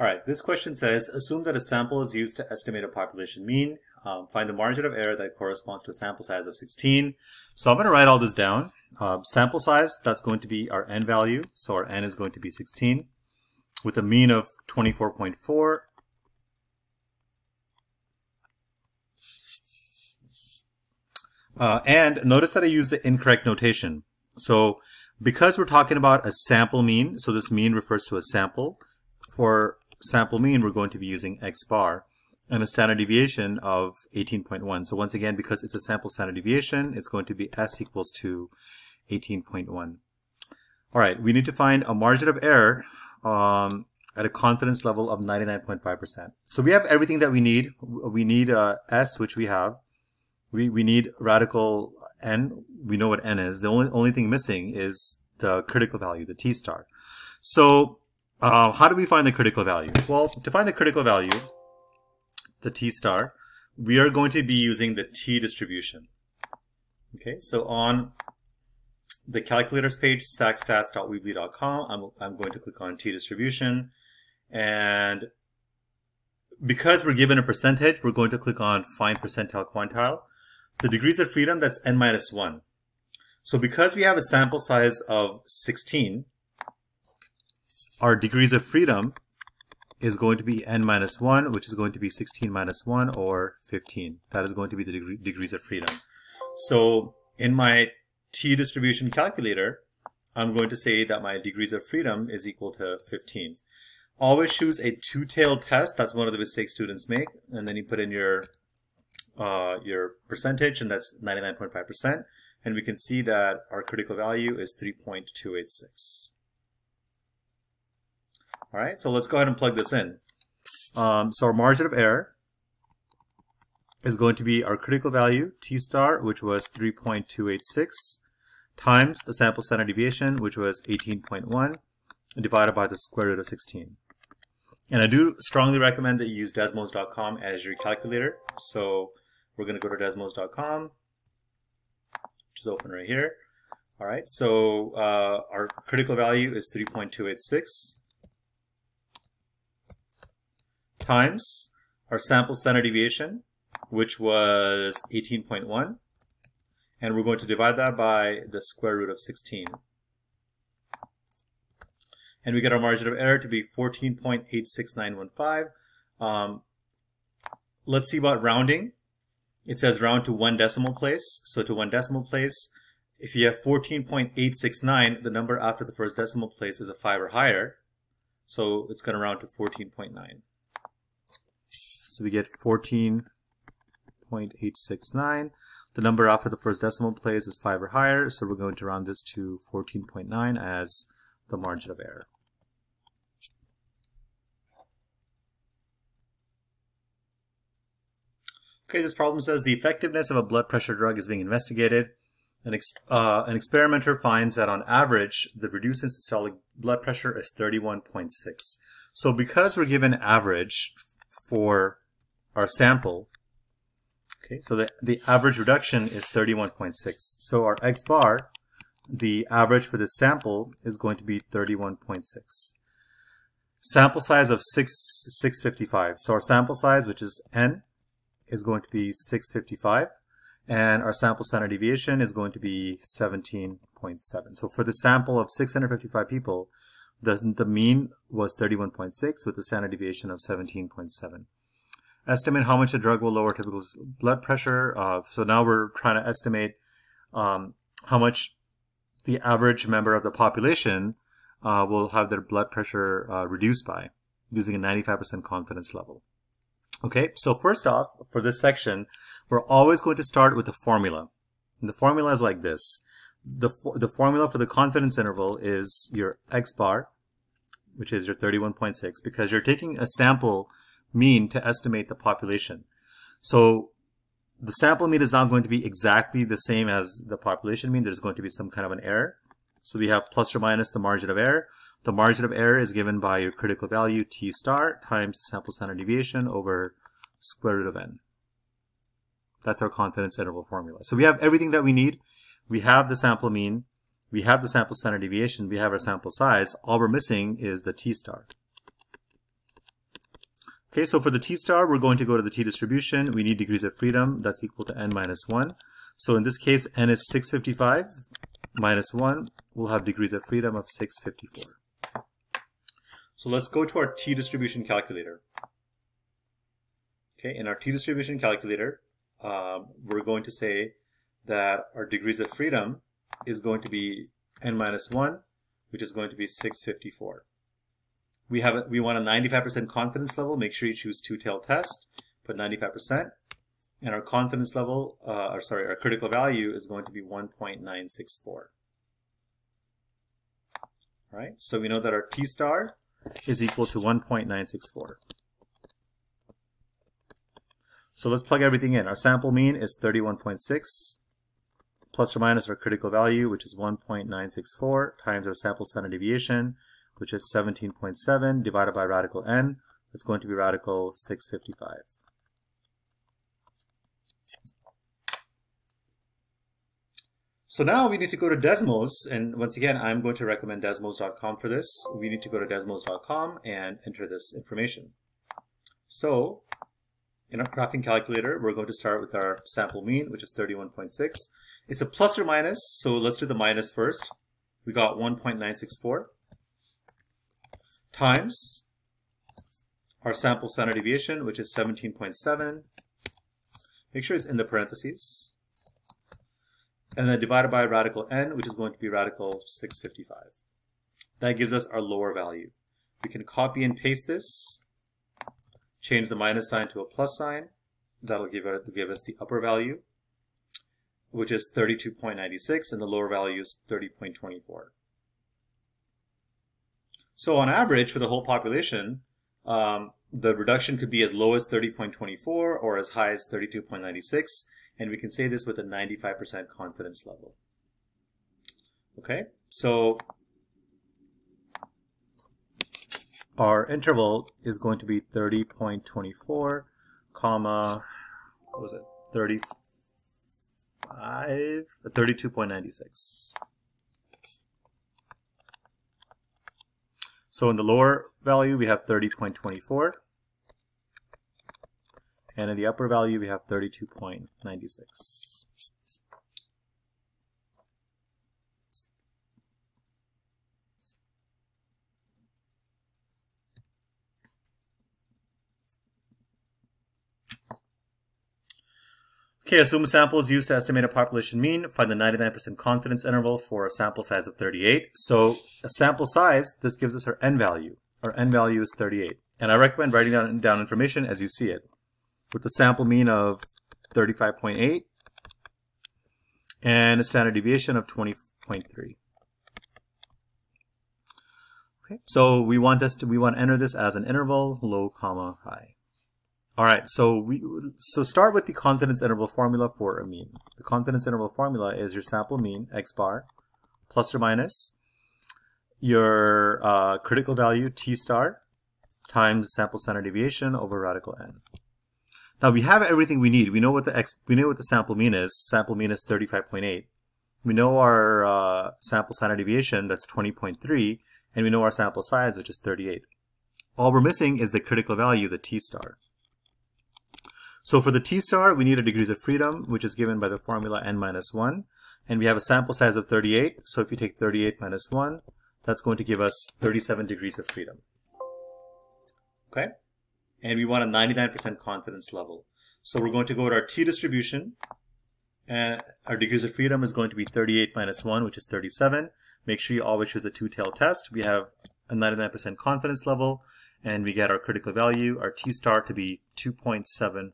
All right, this question says, assume that a sample is used to estimate a population mean. Um, find the margin of error that corresponds to a sample size of 16. So I'm going to write all this down. Uh, sample size, that's going to be our n value. So our n is going to be 16 with a mean of 24.4. Uh, and notice that I use the incorrect notation. So because we're talking about a sample mean, so this mean refers to a sample, for sample mean, we're going to be using x bar and a standard deviation of 18.1. So once again, because it's a sample standard deviation, it's going to be s equals to 18.1. All right, we need to find a margin of error um, at a confidence level of 99.5%. So we have everything that we need. We need uh, s, which we have. We, we need radical n. We know what n is. The only, only thing missing is the critical value, the t star. So uh, how do we find the critical value? Well, to find the critical value, the t star, we are going to be using the t distribution. Okay, so on the calculators page, sacstats.weebly.com, I'm, I'm going to click on t distribution. And because we're given a percentage, we're going to click on find percentile quantile. The degrees of freedom, that's n minus 1. So because we have a sample size of 16, our degrees of freedom is going to be n minus 1, which is going to be 16 minus 1, or 15. That is going to be the degree, degrees of freedom. So in my t distribution calculator, I'm going to say that my degrees of freedom is equal to 15. Always choose a two-tailed test. That's one of the mistakes students make. And then you put in your uh, your percentage, and that's 99.5%. And we can see that our critical value is 3.286. All right, so let's go ahead and plug this in. Um, so our margin of error is going to be our critical value, t star, which was 3.286, times the sample standard deviation, which was 18.1, divided by the square root of 16. And I do strongly recommend that you use desmos.com as your calculator. So we're going to go to desmos.com, which is open right here. All right, so uh, our critical value is 3.286 times our sample standard deviation, which was 18.1. And we're going to divide that by the square root of 16. And we get our margin of error to be 14.86915. Um, let's see about rounding. It says round to one decimal place. So to one decimal place, if you have 14.869, the number after the first decimal place is a 5 or higher. So it's going to round to 14.9. So we get 14.869. The number after the first decimal place is 5 or higher, so we're going to round this to 14.9 as the margin of error. Okay, this problem says the effectiveness of a blood pressure drug is being investigated. An, ex uh, an experimenter finds that on average, the reduced systolic blood pressure is 31.6. So because we're given average for our sample, okay, so the, the average reduction is 31.6. So our x bar, the average for this sample is going to be 31.6. Sample size of 6, 655. So our sample size, which is n, is going to be 655 and our sample standard deviation is going to be 17.7. So for the sample of 655 people, the, the mean was 31.6 with a standard deviation of 17.7. Estimate how much the drug will lower typical blood pressure. Uh, so now we're trying to estimate um, how much the average member of the population uh, will have their blood pressure uh, reduced by using a 95% confidence level. Okay, so first off, for this section, we're always going to start with the formula. And the formula is like this. The, the formula for the confidence interval is your x bar, which is your 31.6, because you're taking a sample mean to estimate the population. So the sample mean is not going to be exactly the same as the population mean. There's going to be some kind of an error. So we have plus or minus the margin of error. The margin of error is given by your critical value t star times the sample standard deviation over square root of n. That's our confidence interval formula. So we have everything that we need. We have the sample mean. We have the sample standard deviation. We have our sample size. All we're missing is the t star. Okay, so for the t star, we're going to go to the t distribution. We need degrees of freedom. That's equal to n minus 1. So in this case, n is 655 minus 1. We'll have degrees of freedom of 654. So let's go to our t distribution calculator. Okay, in our t distribution calculator, um, we're going to say that our degrees of freedom is going to be n minus 1, which is going to be 654. We have a, we want a 95% confidence level. Make sure you choose two-tailed test. Put 95%. And our confidence level, uh, or sorry, our critical value is going to be 1.964. All right, so we know that our T star is equal to 1.964. So let's plug everything in. Our sample mean is 31.6 plus or minus our critical value, which is 1.964 times our sample standard deviation, which is 17.7 divided by radical n. That's going to be radical 655. So now we need to go to Desmos, and once again, I'm going to recommend desmos.com for this. We need to go to desmos.com and enter this information. So in our graphing calculator, we're going to start with our sample mean, which is 31.6. It's a plus or minus, so let's do the minus first. We got 1.964 times our sample standard deviation, which is 17.7. Make sure it's in the parentheses. And then divided by radical n, which is going to be radical 655. That gives us our lower value. We can copy and paste this, change the minus sign to a plus sign. That'll give, give us the upper value, which is 32.96, and the lower value is 30.24. So on average, for the whole population, um, the reduction could be as low as 30.24 or as high as 32.96, and we can say this with a 95% confidence level. Okay, so our interval is going to be 30.24, comma, what was it, 35, 32.96. So in the lower value, we have 30.24. And in the upper value, we have 32.96. Okay, assume a sample is used to estimate a population mean. Find the 99% confidence interval for a sample size of 38. So a sample size, this gives us our n value. Our n value is 38. And I recommend writing down, down information as you see it. With the sample mean of 35.8 and a standard deviation of 20.3. Okay, so we want this to we want to enter this as an interval, low, comma, high. All right, so we so start with the confidence interval formula for a mean. The confidence interval formula is your sample mean, x bar, plus or minus your uh, critical value, t star, times sample standard deviation over radical n. Now we have everything we need. We know what the x, we know what the sample mean is. Sample mean is 35.8. We know our uh, sample standard deviation, that's 20.3, and we know our sample size, which is 38. All we're missing is the critical value, the t star. So for the t star, we need a degrees of freedom, which is given by the formula n minus 1. And we have a sample size of 38. So if you take 38 minus 1, that's going to give us 37 degrees of freedom. Okay? And we want a 99% confidence level. So we're going to go to our t distribution. And our degrees of freedom is going to be 38 minus 1, which is 37. Make sure you always choose a two-tailed test. We have a 99% confidence level and we get our critical value, our t star, to be 2.715.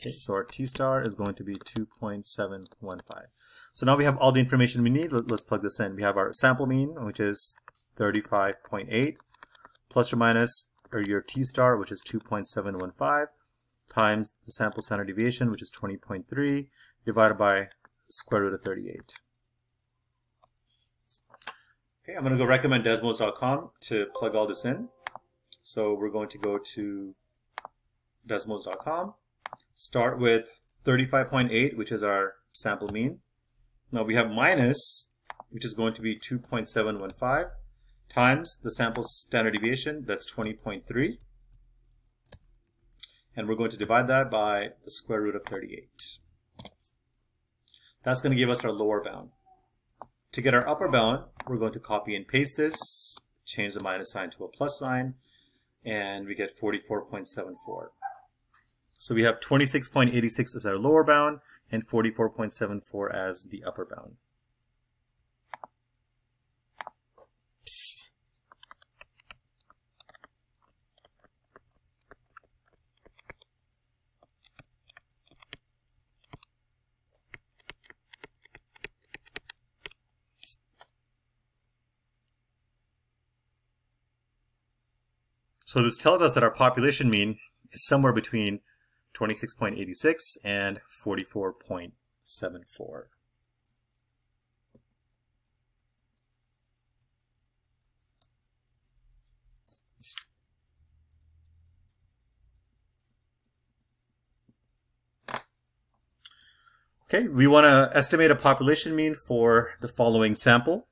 Okay, so our t star is going to be 2.715. So now we have all the information we need. Let's plug this in. We have our sample mean, which is 35.8, plus or minus or your t star, which is 2.715, times the sample standard deviation, which is 20.3, divided by square root of 38. Okay, I'm going to go recommend desmos.com to plug all this in. So we're going to go to desmos.com, start with 35.8, which is our sample mean. Now we have minus, which is going to be 2.715, times the sample standard deviation, that's 20.3. And we're going to divide that by the square root of 38. That's going to give us our lower bound. To get our upper bound, we're going to copy and paste this, change the minus sign to a plus sign, and we get 44.74. So we have 26.86 as our lower bound and 44.74 as the upper bound. So this tells us that our population mean is somewhere between 26.86 and 44.74. Okay, we want to estimate a population mean for the following sample.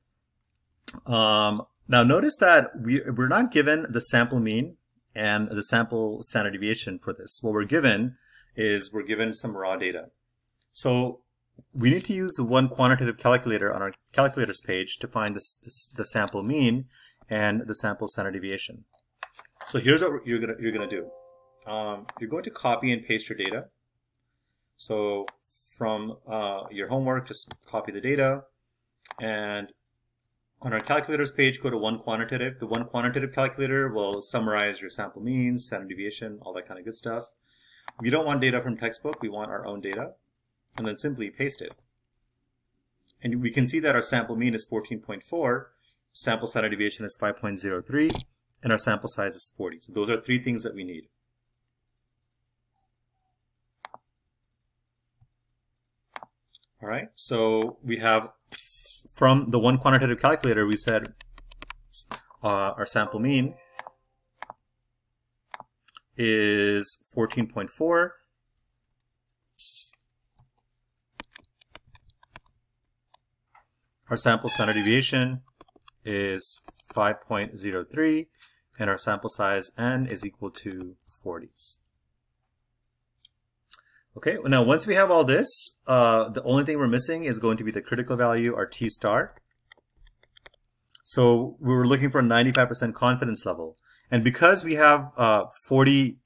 Um, now notice that we, we're not given the sample mean and the sample standard deviation for this. What we're given is we're given some raw data. So we need to use one quantitative calculator on our calculators page to find this, this, the sample mean and the sample standard deviation. So here's what you're gonna you're gonna do. Um, you're going to copy and paste your data. So from uh, your homework, just copy the data, and on our calculators page, go to one quantitative. The one quantitative calculator will summarize your sample means, standard deviation, all that kind of good stuff. We don't want data from textbook, we want our own data. And then simply paste it. And we can see that our sample mean is 14.4, sample standard deviation is 5.03, and our sample size is 40. So those are three things that we need. All right, so we have from the one quantitative calculator, we said uh, our sample mean is 14.4. Our sample standard deviation is 5.03 and our sample size n is equal to 40. Okay, now once we have all this, uh, the only thing we're missing is going to be the critical value, our T star. So we were looking for a 95% confidence level. And because we have uh, 40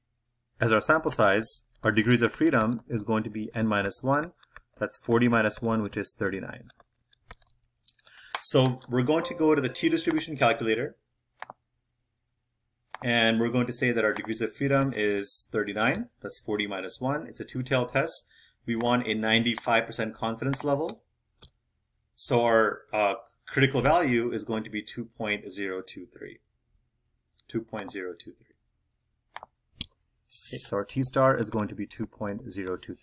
as our sample size, our degrees of freedom is going to be n minus 1. That's 40 minus 1, which is 39. So we're going to go to the t-distribution calculator and we're going to say that our degrees of freedom is 39. That's 40 minus 1. It's a two-tailed test. We want a 95% confidence level. So our uh, critical value is going to be 2.023. 2.023. Okay, so our T star is going to be 2.023.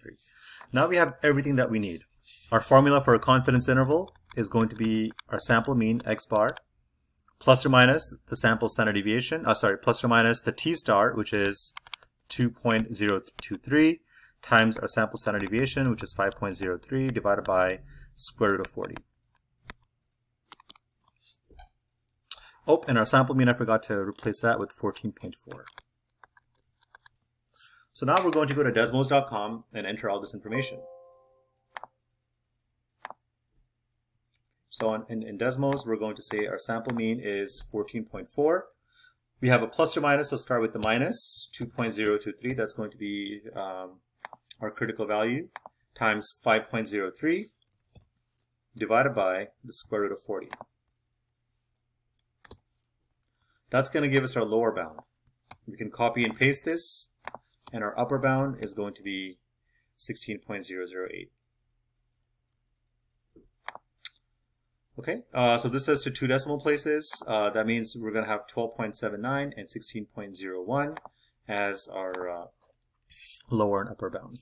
Now we have everything that we need. Our formula for a confidence interval is going to be our sample mean, x bar, plus or minus the sample standard deviation, uh, sorry, plus or minus the t star, which is 2.023, times our sample standard deviation, which is 5.03, divided by square root of 40. Oh, and our sample mean, I forgot to replace that with 14.4. So now we're going to go to desmos.com and enter all this information. So in, in Desmos, we're going to say our sample mean is 14.4. We have a plus or minus, so start with the minus, 2.023. That's going to be um, our critical value, times 5.03, divided by the square root of 40. That's going to give us our lower bound. We can copy and paste this, and our upper bound is going to be 16.008. Okay, uh, so this says to two decimal places. Uh, that means we're going to have 12.79 and 16.01 as our uh, lower and upper bound.